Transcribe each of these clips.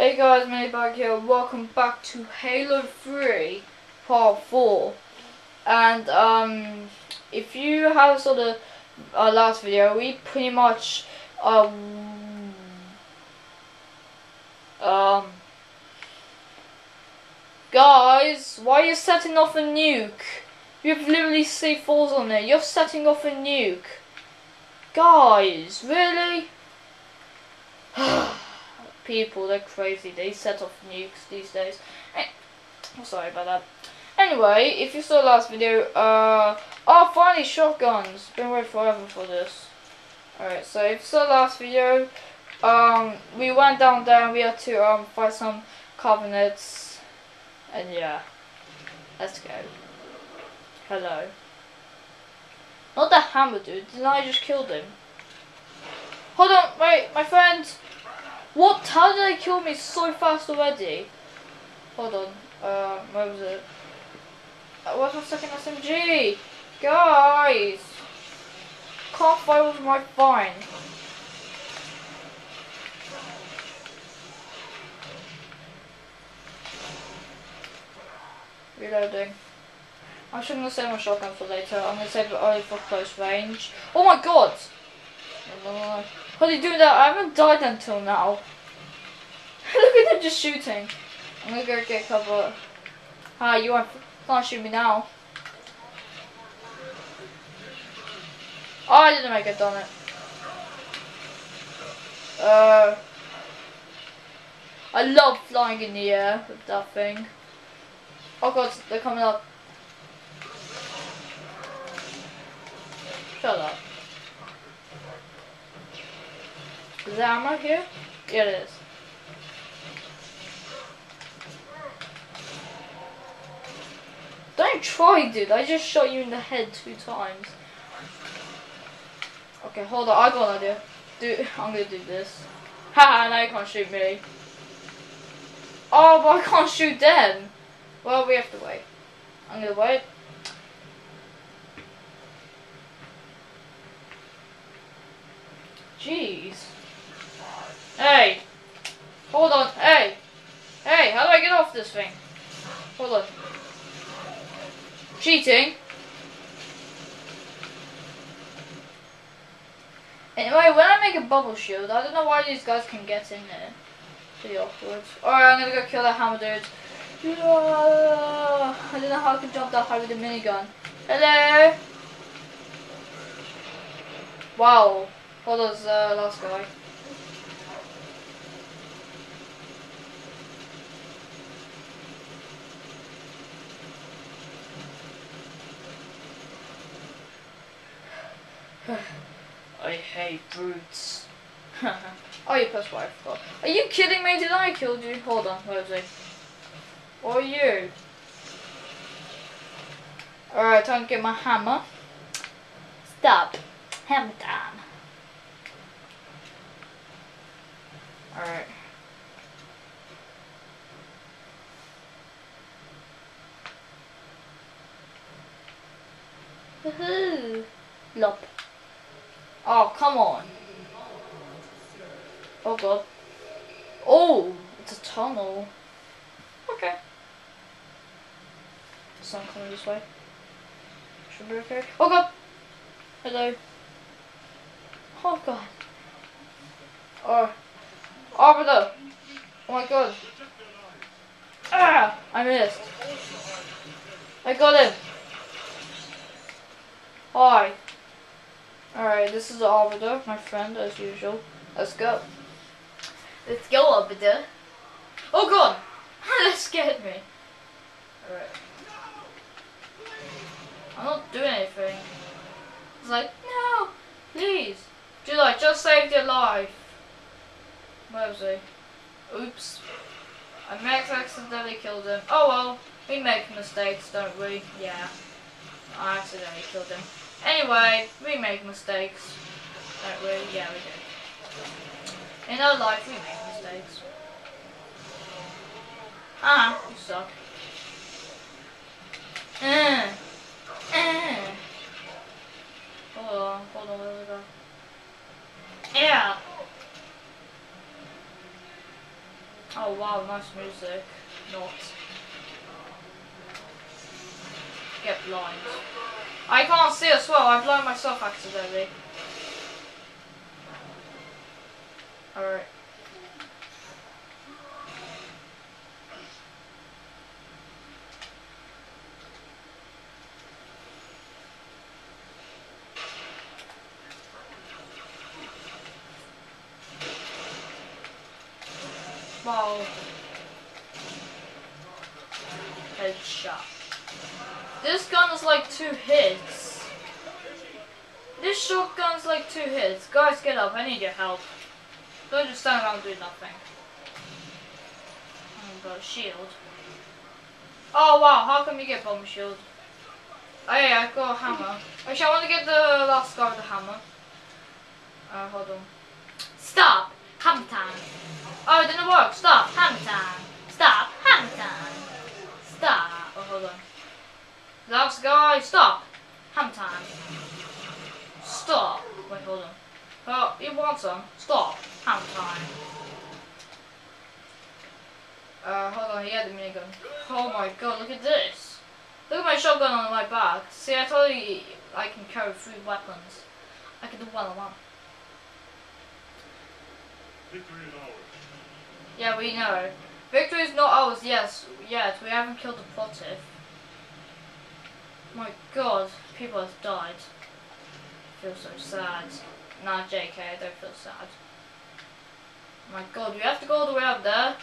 Hey guys, Maybag here. Welcome back to Halo 3 Part 4. And um, if you have saw the uh, last video, we pretty much um, um guys, why are you setting off a nuke? You have literally C4s on there, You're setting off a nuke. Guys, really? people, they're crazy. They set off nukes these days. Eh, sorry about that. Anyway, if you saw the last video, uh, oh, finally shotguns. Been waiting forever for this. Alright, so if you saw the last video, um, we went down there and we had to, um, fight some covenants. And yeah, let's go. Hello. Not the hammer dude, didn't I just killed him? Hold on, wait, my friend! What? How did they kill me so fast already? Hold on. Uh, where was it? Where's my second SMG? Guys! Can't fight with my fine. Reloading. I'm just gonna save my shotgun for later. I'm gonna save it only for close range. Oh my god! What are you doing that? I haven't died until now. Look at them just shooting. I'm gonna go get cover. Ah, you can't shoot me now. Oh, I didn't make it, done it. Uh, I love flying in the air with that thing. Oh god, they're coming up. Shut up. Is there ammo here? Yeah, it is. Don't try, dude. I just shot you in the head two times. Okay, hold on. I got an idea. Dude, I'm gonna do this. Haha, now you can't shoot me. Oh, but I can't shoot them. Well, we have to wait. I'm gonna wait. Jeez. Hey! Hold on, hey! Hey, how do I get off this thing? Hold on. Cheating? Anyway, when I make a bubble shield, I don't know why these guys can get in there. Pretty awkward. Alright, I'm gonna go kill that hammer dude. I don't know how I can jump that high with a minigun. Hello? Wow. Hold on, uh, last guy. Oh, I brutes. oh, you pressed Y, Are you kidding me? Did I kill you? Hold on, where is he? Or you? Alright, time to get my hammer. Stop. Hammer time. Alright. Woohoo! Lop. Oh, come on. Oh god. Oh, it's a tunnel. Okay. Sun coming this way. Should be okay. Oh god! Hello. Oh god. Oh. Arbiter! Oh my god. Ah! I missed. I got him. Hi. Alright, this is Arbiter, my friend, as usual. Let's go. Let's go, Arbiter. Oh god! that scared me. Alright. I'm not doing anything. It's like, no! Please! July, just saved your life. Where was he? Oops. I Max accidentally killed him. Oh well, we make mistakes, don't we? Yeah. I accidentally killed him. Anyway, we make mistakes. Don't we? Yeah, we do. In our life, we make mistakes. Ah, you suck. Uh, uh. Hold on, hold on, where we go? Yeah. Oh wow, nice music. Not. Get blind. I can't see as well, I blind myself accidentally. Alright. Wow. Headshot. This gun is like two hits. This shotgun's like two hits. Guys, get up. I need your help. Don't just stand around doing nothing. Oh, got a shield. Oh wow, how come you get bomb shield? Oh yeah, I got a hammer. Actually, I want to get the last guy with the hammer. Uh, hold on. Stop! Hammer time! Oh, it didn't work. Stop! Hammer time! Stop! Hammer time! Stop! Oh, hold on. Last guy, stop! Hammer time! Stop! Wait, hold on. Oh, you want some? Stop! Hammer time! Uh, hold on, he had the minigun. Oh my god, look at this! Look at my shotgun on my back. See, I told you I can carry three weapons. I can do one on one. Victory is ours. Yeah, we know. Victory is not ours, yes, yet. We haven't killed the Potif. My god, people have died. I feel so sad. Nah, JK, I don't feel sad. My god, we have to go all the way up there.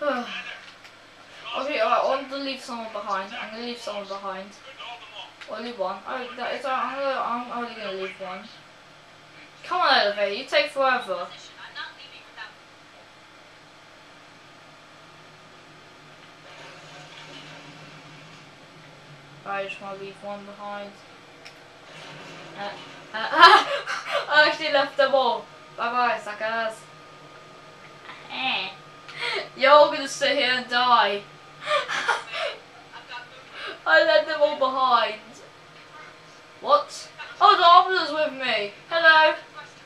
okay, alright, I want to leave someone behind. I'm gonna leave someone behind. Only one. Oh, that is, I'm, gonna, I'm only gonna leave one. Come on, elevator, you take forever. I just want to leave one behind. Uh, uh, I actually left them all. Bye bye, suckers. You're all gonna sit here and die. I left them all behind. What? Oh, the Arbiter's with me. Hello.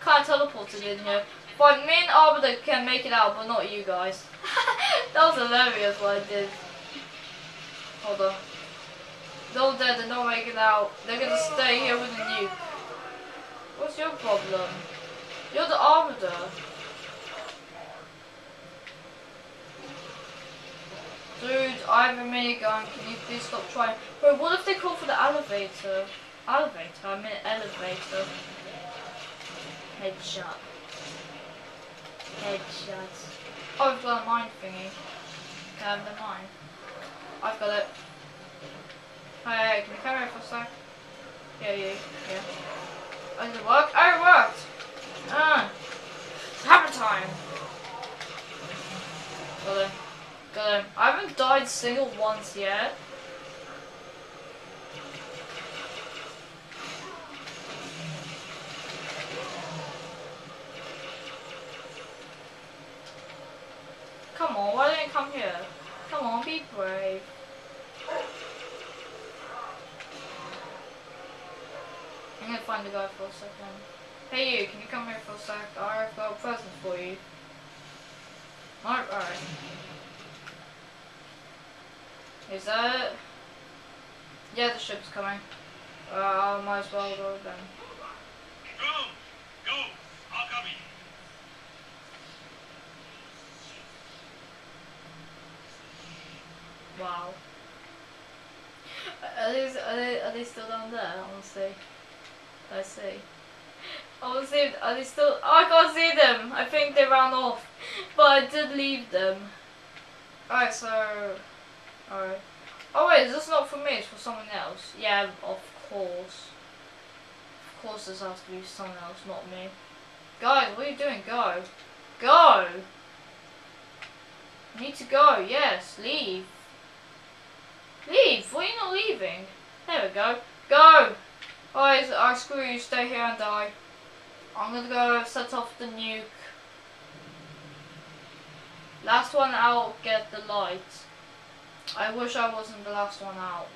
Kind of teleported in here. But me and Arbiter can make it out, but not you guys. that was hilarious what I did. Hold on. They're dead, they're not making out. They're gonna stay here with the nuke. What's your problem? You're the arbiter. Dude, I have a minigun. Can you please stop trying? Bro, what if they call for the elevator? Elevator? I mean elevator. Headshot. Headshot. Oh, I've got a mine thingy. Can I have the mine? I've got it. Hey, can you come here for a sec? Yeah, yeah, yeah. Oh, did it work? Oh, it worked! Ah! It's hammer time! Got him. Got him. I haven't died single once yet. Come on, why don't you come here? Come on, be brave. Gonna find the guy for a second. Hey you, can you come here for a sec? I've got a present for you. Alright, alright. Is that... Yeah, the ship's coming. Uh, I might as well go then. Go! Go! I'll copy. Wow. Are these, are they, are they still down there? I to see. I see, are they still, oh I can't see them! I think they ran off. But I did leave them. Alright, so, alright. Oh wait, is this not for me, it's for someone else? Yeah, of course. Of course this has to be someone else, not me. Guys, what are you doing? Go. Go! You need to go, yes, leave. Leave, why are you not leaving? There we go. Go! Alright, I screw you, stay here and die. I'm gonna go set off the nuke. Last one out, get the light. I wish I wasn't the last one out.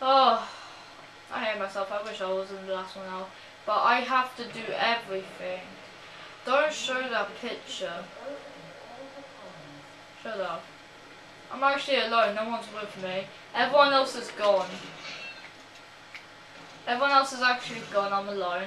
Oh, I hate myself. I wish I wasn't the last one out. But I have to do everything. Don't show that picture. Shut up. I'm actually alone, no one's with me. Everyone else is gone. Everyone else is actually gone, I'm alone.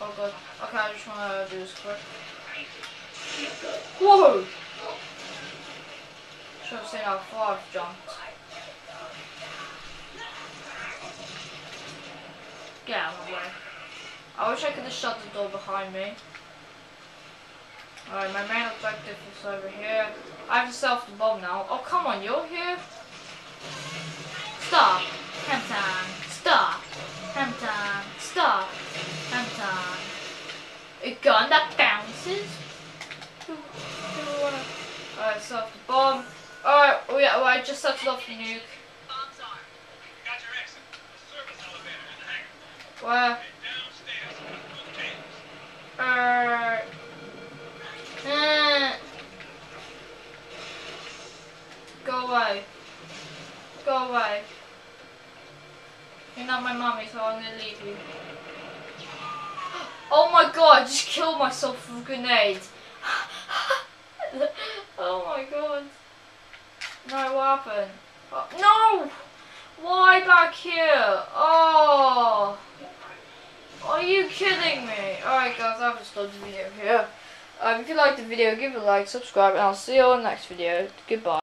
Oh god. Okay, I just wanna do this quick. Whoa! Should have seen how far I've jumped. Get out of my way. I wish I could have shut the door behind me. Alright, my main objective is over here. I have to set off the bomb now. Oh, come on, you're here? Stop. Ham time. Stop. Ham time. Stop. Ham time. A gun that bounces? Alright, set off the bomb. Alright, oh yeah, well, I just set off the nuke. Bombs armed. Got your exit. The service elevator in the cables. Alright. Eh. Go away. Go away. You're not my mommy, so I'm gonna leave you. Oh my god, I just killed myself with a grenade. oh my god. No, what happened? Oh, no! Why back here? Oh! Are you kidding me? Alright guys, I've just done the video here. Um, if you liked the video, give it a like, subscribe, and I'll see you on the next video. Goodbye.